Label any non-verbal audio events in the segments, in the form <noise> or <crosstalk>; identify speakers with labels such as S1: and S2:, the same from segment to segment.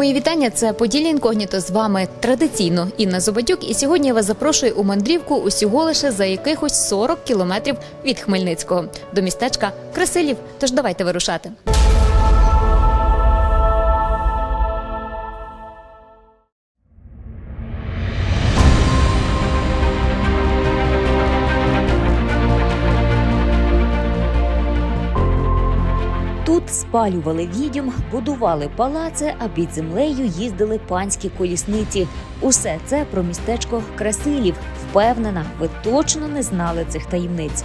S1: Мої вітання. Це Поділля Інкогніто. З вами традиційно Інна Зубатюк. І сьогодні я вас запрошую у мандрівку усього лише за якихось 40 кілометрів від Хмельницького до містечка Красилів. Тож давайте вирушати.
S2: Спалювали відьом, будували палаци, а під землею їздили панські колісниці. Усе це про містечко Красилів. Впевнена, ви точно не знали цих таємниць.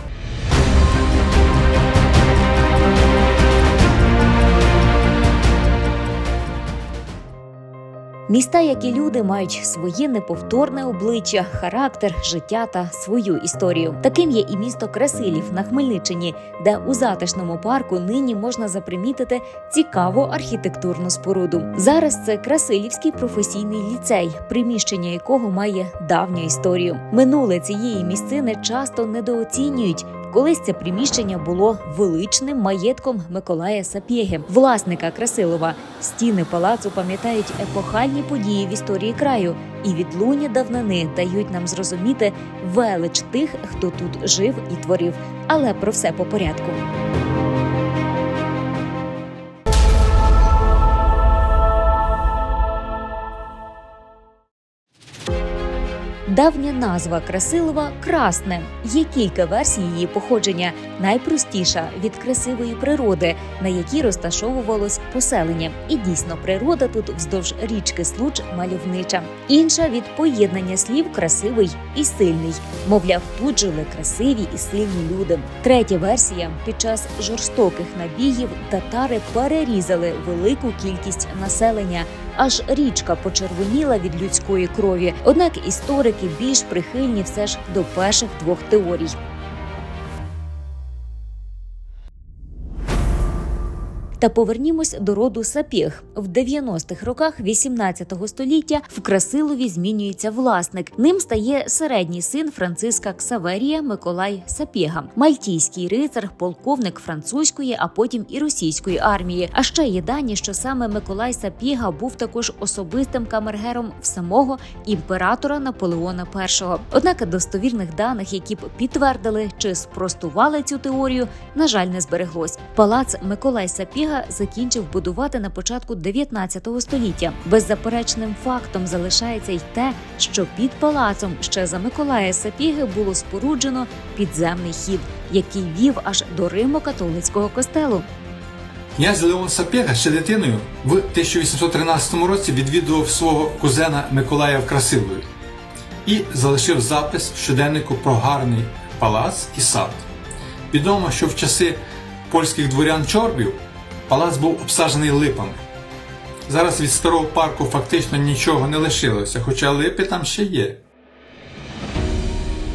S2: Міста, як і люди, мають своє неповторне обличчя, характер, життя та свою історію. Таким є і місто Красилів на Хмельниччині, де у затишному парку нині можна запримітити цікаву архітектурну споруду. Зараз це Красилівський професійний ліцей, приміщення якого має давню історію. Минуле цієї місцини часто недооцінюють. Колись це приміщення було величним маєтком Миколая Сапєги, власника Красилова. Стіни палацу пам'ятають епохальні події в історії краю, і відлуння давнини дають нам зрозуміти велич тих, хто тут жив і творив. Але про все по порядку. Давня назва Красилова Красне. Є кілька версій її походження. Найпростіша від красивої природи, на якій розташовувалось поселення. І дійсно, природа тут вздовж річки Случ мальовнича. Інша від поєднання слів красивий і сильний. Мовляв, тут жили красиві і сильні люди. Третя версія під час жорстоких набігів татари перерізали велику кількість населення. Аж річка почервоніла від людської крові. Однак історики більш прихильні все ж до перших двох теорій. Та повернімось до роду Сапєг. В 90-х роках 18 століття в Красилові змінюється власник. Ним стає середній син Франциска Ксаверія Миколай Сапєга, мальтійський рицар, полковник французької, а потім і російської армії. А ще є дані, що саме Миколай Сапєга був також особистим камергером в самого імператора Наполеона І. Однак достовірних даних, які б підтвердили чи спростували цю теорію, на жаль, не збереглось. Палац Миколай Сапєга закінчив будувати на початку 19 століття. Беззаперечним фактом залишається й те, що під палацом ще за Миколая Сапіги було споруджено підземний хід, який вів аж до Римо-католицького костелу.
S3: Князь Леон Сапєга ще дитиною в 1813 році відвідував свого кузена Миколая в і залишив запис в щоденнику про гарний палац і сад. Відомо, що в часи польських дворян чорбів палац був обсаджений липами. Зараз від старого парку фактично нічого не лишилося, хоча липи там ще є.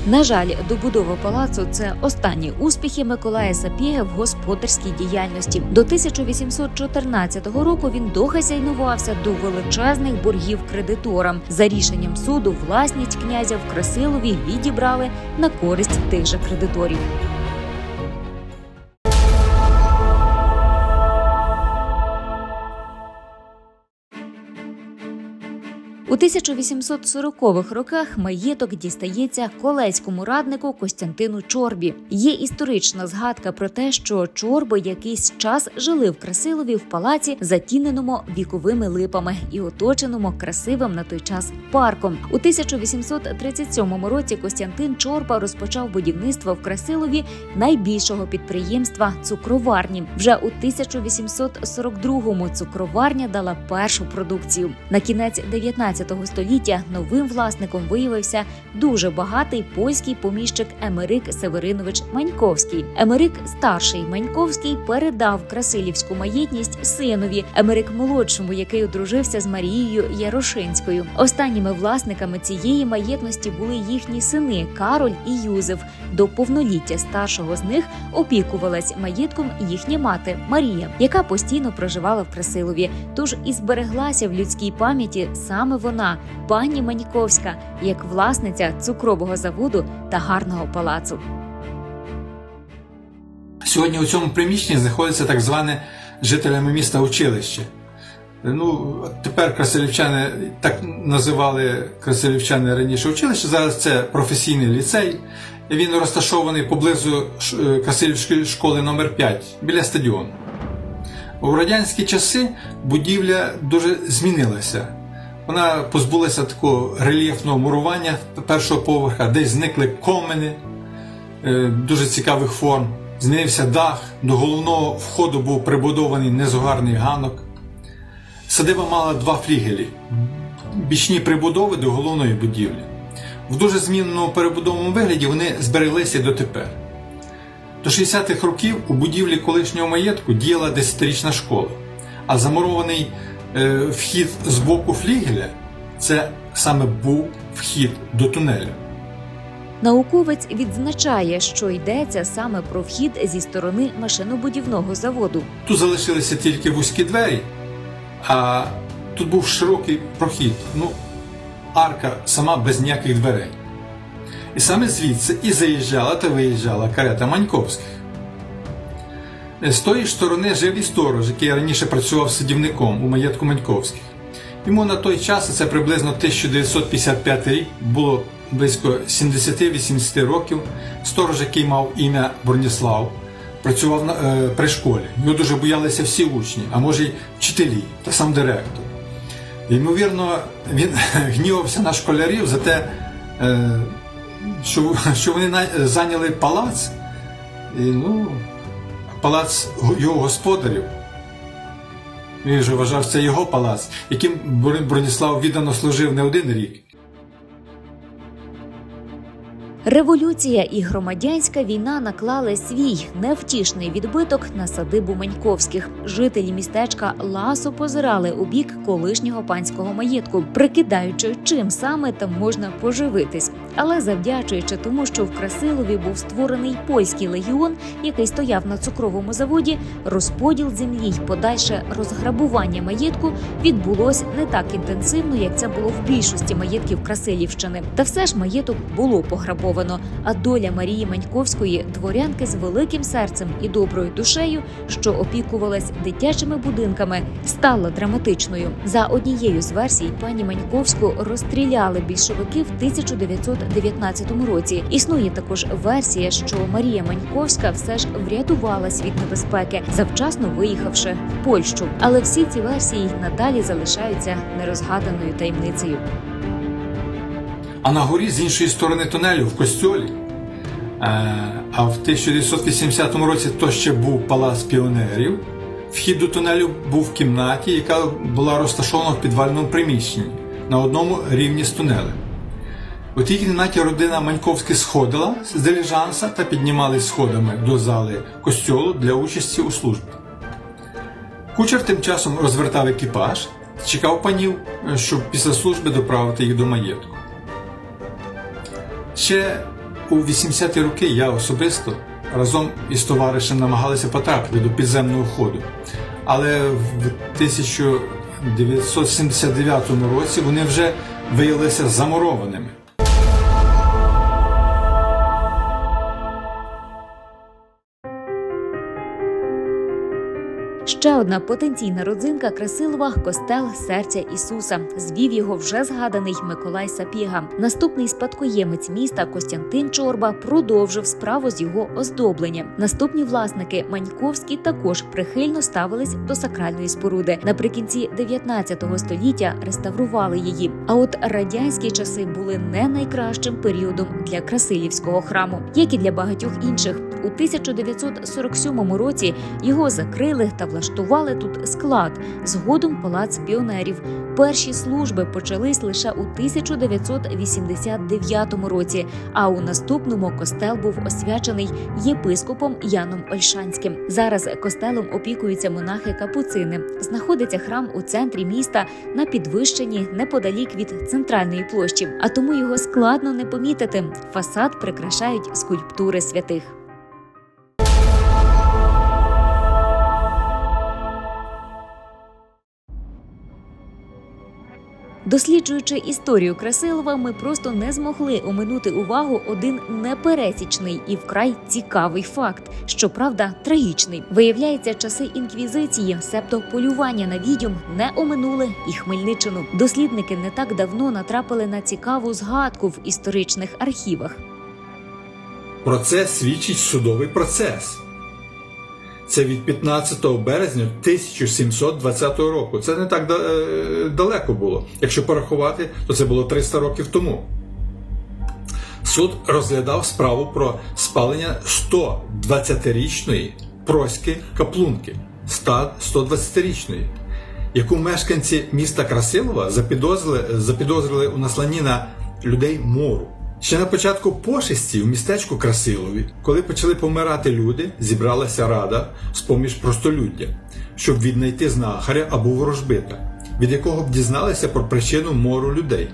S2: На жаль, добудова палацу це останні успіхи Миколая Сапєга в господарській діяльності. До 1814 року він дохазяйнувався до величезних боргів кредиторам. За рішенням суду власність князя в Красилові відібрали на користь тих же кредиторів. У 1840-х роках маєток дістається колецькому раднику Костянтину Чорбі. Є історична згадка про те, що чорби якийсь час жили в Красилові в палаці, затіненому віковими липами і оточеному красивим на той час парком. У 1837 році Костянтин Чорба розпочав будівництво в Красилові найбільшого підприємства цукроварні. Вже у 1842-му цукроварня дала першу продукцію. На кінець 19 19 століття новим власником виявився дуже багатий польський поміщик Емерик Северинович Маньковський. Емерик старший Маньковський передав Красилівську маєтність синові Емерик молодшому, який одружився з Марією Ярошинською. Останніми власниками цієї маєтності були їхні сини Кароль і Юзеф. До повноліття старшого з них опікувалась маєтком їхня мати Марія, яка постійно проживала в Красилові. Тож і збереглася в людській пам'яті саме вона, пані Маньковська, як власниця цукрового заводу та гарного палацу.
S3: Сьогодні у цьому приміщенні знаходиться так зване жителями міста училище. Ну, тепер красилівчани так називали красилівчани раніше училище. Зараз це професійний ліцей. Він розташований поблизу е, Красилівської школи номер 5 біля стадіону. У радянські часи будівля дуже змінилася. Вона позбулася такого рельєфного мурування першого поверха, десь зникли комини е, дуже цікавих форм. Змінився дах, до головного входу був прибудований незугарний ганок. Садиба мала два флігелі, бічні прибудови до головної будівлі. В дуже зміненому перебудовому вигляді вони збереглися дотепер. До 60-х років у будівлі колишнього маєтку діяла 10-річна школа, а замурований вхід з боку флігеля це саме був вхід до тунелю.
S2: Науковець відзначає, що йдеться саме про вхід зі сторони машинобудівного заводу.
S3: Тут залишилися тільки вузькі двері, а тут був широкий прохід, ну, арка сама без ніяких дверей. І саме звідси і заїжджала та виїжджала карета Маньковських. З тої ж сторони жив і сторож, який раніше працював садівником у маєтку Маньковських. Йому на той час, це приблизно 1955 рік, було близько 70-80 років. Сторож, який мав ім'я Броніслав, працював на, е, при школі. Його дуже боялися всі учні, а може й вчителі та сам директор. Ймовірно, він <laughs> гнівався на школярів за те, е, що, що вони на, зайняли палац, і, ну, палац його господарів. Він вже вважав, це його палац, яким Броніслав віддано служив не один рік.
S2: Революція і громадянська війна наклали свій невтішний відбиток на садибу Маньковських. Жителі містечка ласо позирали у бік колишнього панського маєтку, прикидаючи, чим саме там можна поживитись. Але завдячуючи тому, що в Красилові був створений польський легіон, який стояв на цукровому заводі, розподіл землі й подальше розграбування маєтку відбулось не так інтенсивно, як це було в більшості маєтків Красилівщини. Та все ж маєток було пограбовано. А доля Марії Маньковської, дворянки з великим серцем і доброю душею, що опікувалась дитячими будинками, стала драматичною. За однією з версій пані Маньковську розстріляли більшовики в 1919 році. Існує також версія, що Марія Маньковська все ж врятувалась від небезпеки, завчасно виїхавши в Польщу. Але всі ці версії надалі залишаються нерозгаданою таємницею.
S3: А на горі з іншої сторони тунелю в костьолі. е, А в 1980 році то ще був палац піонерів. Вхід до тунелю був в кімнаті, яка була розташована в підвальному приміщенні на одному рівні з тунелем. У тій кімнаті родина Маньковських сходила з диліжанса та піднімались сходами до зали костьолу для участі у службі. Кучер тим часом розвертав екіпаж, чекав панів, е, щоб після служби доправити їх до маєтку. Ще у 80-ті роки я особисто разом із товаришем намагалися потрапити до підземного ходу. Але в 1979 році вони вже виявилися замурованими.
S2: Ще одна потенційна родзинка Красилова костел серця Ісуса. Звів його вже згаданий Миколай Сапіга. Наступний спадкоємець міста Костянтин Чорба продовжив справу з його оздоблення. Наступні власники Маньковські також прихильно ставились до сакральної споруди. Наприкінці 19 століття реставрували її. А от радянські часи були не найкращим періодом для Красилівського храму, як і для багатьох інших. У 1947 році його закрили та влаштували облаштували тут склад, згодом палац піонерів. Перші служби почались лише у 1989 році. А у наступному костел був освячений єпископом Яном Ольшанським. Зараз костелом опікуються монахи капуцини. Знаходиться храм у центрі міста на підвищенні неподалік від центральної площі, а тому його складно не помітити. Фасад прикрашають скульптури святих. Досліджуючи історію Красилова, ми просто не змогли оминути увагу один непересічний і вкрай цікавий факт, щоправда, трагічний. Виявляється, часи інквізиції, себто полювання на відьом, не оминули і Хмельниччину. Дослідники не так давно натрапили на цікаву згадку в історичних архівах.
S3: Про це свідчить судовий процес. Це від 15 березня 1720 року. Це не так е, далеко було. Якщо порахувати, то це було 300 років тому. Суд розглядав справу про спалення 120-річної проськи каплунки, ста- 120-річної, яку мешканці міста Красилова запідозрили, запідозрили у насланні на людей мору. Ще на початку пошесті в містечку Красилові, коли почали помирати люди, зібралася рада з поміж простолюддя, щоб віднайти знахаря або ворожбита, від якого б дізналися про причину мору людей.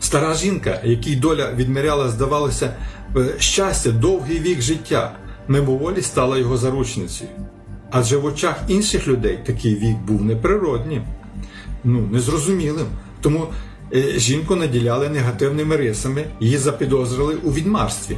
S3: Стара жінка, якій доля відміряла, здавалося, е, щастя, довгий вік життя, мимоволі стала його заручницею. Адже в очах інших людей такий вік був неприроднім, ну, незрозумілим. Тому жінку наділяли негативними рисами, її запідозрили у відмарстві.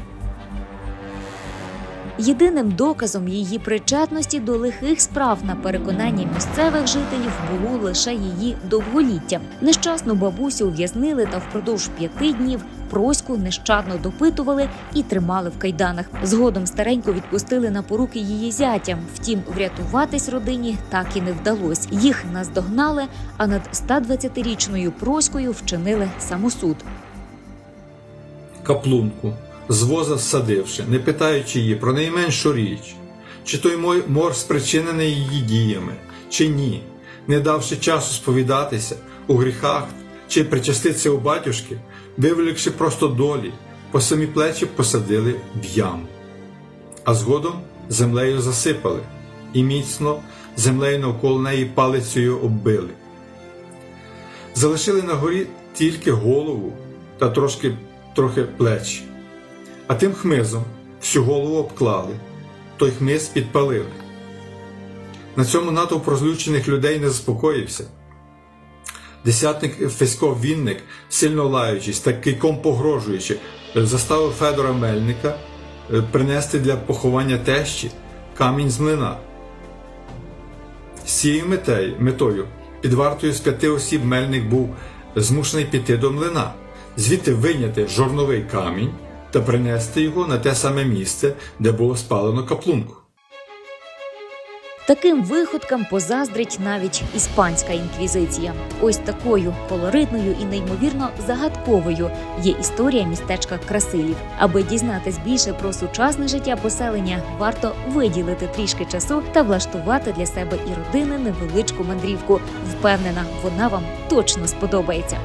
S2: Єдиним доказом її причетності до лихих справ на переконання місцевих жителів було лише її довголіття. Нещасну бабусю ув'язнили та впродовж п'яти днів проську нещадно допитували і тримали в кайданах. Згодом старенько відпустили на поруки її зятям. Втім, врятуватись родині так і не вдалось. Їх наздогнали, а над 120-річною проською вчинили самосуд.
S3: каплунку, з воза всадивши, не питаючи її про найменшу річ, чи той мор спричинений її діями, чи ні, не давши часу сповідатися у гріхах чи причаститися у батюшки, вивлекши просто долі, по самі плечі посадили в яму. А згодом землею засипали і міцно землею навколо неї палицею оббили. Залишили на горі тільки голову та трошки трохи плечі. А тим хмизом всю голову обклали, той хмиз підпалили. На цьому натовп розлючених людей не заспокоївся. Десятник Фесько Вінник, сильно лаючись та кийком погрожуючи, заставив Федора Мельника е, принести для поховання тещі камінь з млина. З цією метою під вартою з п'яти осіб Мельник був змушений піти до млина, звідти вийняти жорновий камінь та принести його на те саме місце, де було спалено каплунку.
S2: Таким виходкам позаздрить навіть іспанська інквізиція. Ось такою колоритною і неймовірно загадковою є історія містечка Красилів. Аби дізнатись більше про сучасне життя поселення, варто виділити трішки часу та влаштувати для себе і родини невеличку мандрівку. Впевнена, вона вам точно сподобається.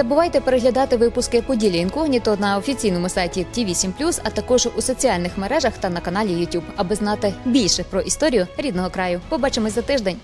S1: Забувайте переглядати випуски Поділі Інкогніто на офіційному сайті TV7+, а також у соціальних мережах та на каналі YouTube, аби знати більше про історію рідного краю. Побачимось за тиждень.